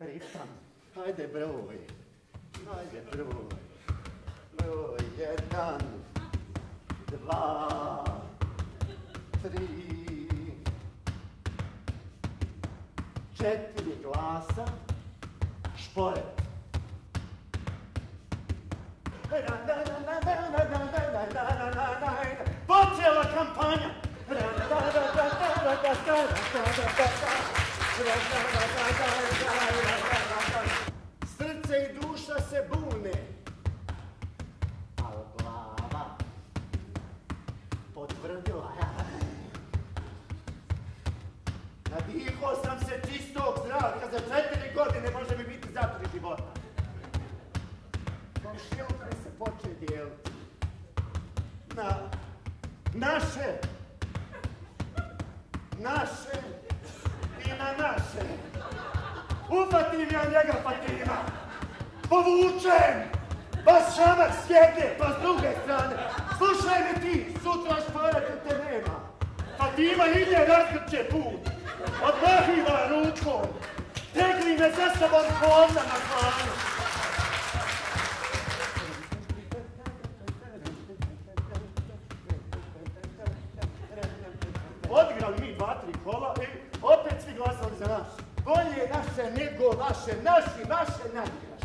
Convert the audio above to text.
Ritam. Hajde broj. Hajde broj. Broj jedan, dva, tri, četiri glasa, šporet. Počela kampanja! Srce i duša se bune, al glava potvrdila. Nadiho sam se čistog zraka, za četiri godine može mi biti za tri života. Komšilke se poče dijeliti na naše, naše Ufatim ja njega, Fatima, povučem, pa šamak s jedne, pa s druge strane. Slušaj me ti, sutra šparati te nema. Fatima ide razgrče put, odmahiva rukom, tegli me za sobom kovna na planu. Odigrali mi dva, tri kola i opet svi glasali za nas. Naše nego vaše, naši, naše, naši,